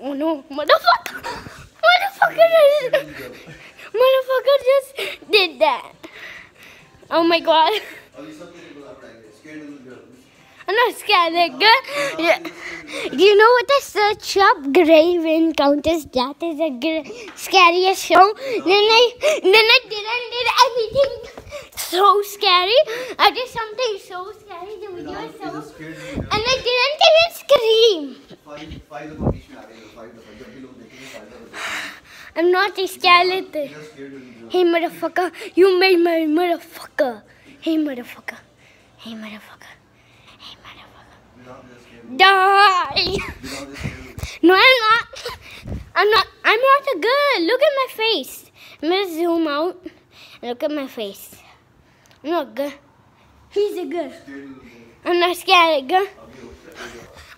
Oh no, motherfucker! Motherfucker just, motherfucker just did that. Oh my god. I'm not scared, that girl. Yeah. You know what the search up grave encounters? That is a scariest show. Then I, then I didn't did anything so scary. I did something so scary. The video is so, and I didn't even scream. I'm not a skeleton. Hey, motherfucker. You made my motherfucker. Hey, motherfucker. Hey, motherfucker. Hey, motherfucker. Die! no, I'm not. I'm not. I'm not a good. Look at my face. I'm gonna zoom out and look at my face. I'm not good. He's a good. I'm not scared, girl.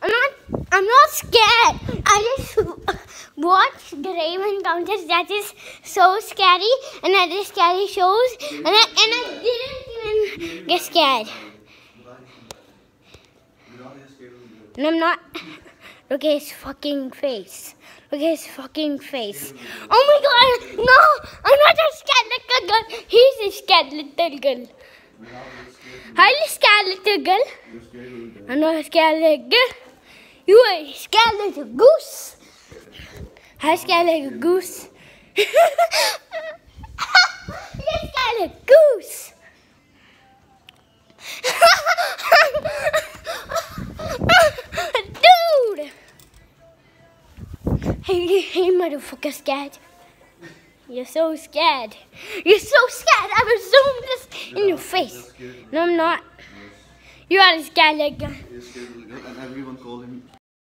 I'm not, I'm not scared. I just watch Grave Encounters. That is so scary. And I scary shows. And I, and I didn't even get scared. And I'm not. Look at his fucking face. Look at his fucking face. Oh my god! No! I'm not a scared little girl. He's a scared little girl. Highly scared little girl. I'm not a scared little girl. You are scared like a skeletal scared like a goose. You're a goose. Dude! Hey, hey, motherfucker, scared. You're so scared. You're so scared. I will zoom this in your face. No, I'm not. You are a scared like. Scared and everyone call him